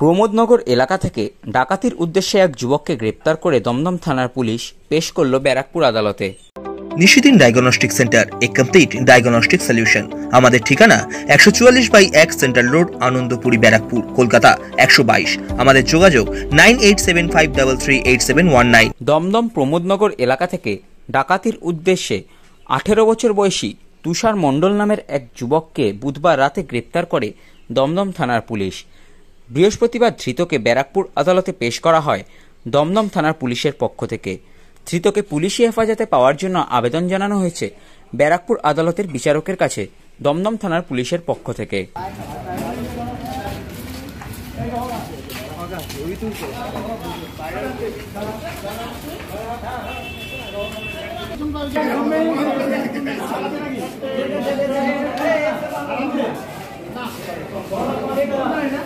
প্রমোদনগর এলাকা থেকে ডাকাতির উদ্দেশ্যে এক যুবককে গ্রেপ্তার করে দমদম থানার পুলিশ পেশ করল ব্যারাকপুর আদালতে। নিশিদিন ডায়াগনস্টিক সেন্টার এ কমপ্লিট ডায়াগনস্টিক সলিউশন। আমাদের ঠিকানা একশো চুয়াল্লিশ বাই এক সেন্ট্রাল রোড আনন্দপুরি ব্যারাকপুর কলকাতা একশো বাইশ। আমাদের যোগাযোগ nine eight seven five double three eight seven one nine. Dumdum Pramodnagar এলাকা থেকে ডাকাতির উদ্দেশ্যে আঠেরো বছর বয়সী তুষার মণ্ডল নামের এক যুবককে বুধবার রাতে গ্রেপ্তার করে দমদম থানার পুলিশ। বৃহস্পতিবার ধৃতকে ব্যারাকপুর আদালতে পেশ করা হয় দমদম থানার পুলিশের পক্ষ থেকে। ধৃতকে পুলিশি হেফাজতে পাওয়ার জন্য আবেদন জানানো হয়েছে ব্যারাকপুর আদালতের বিচারকের কাছে, দমদম থানার পুলিশের পক্ষ থেকে। না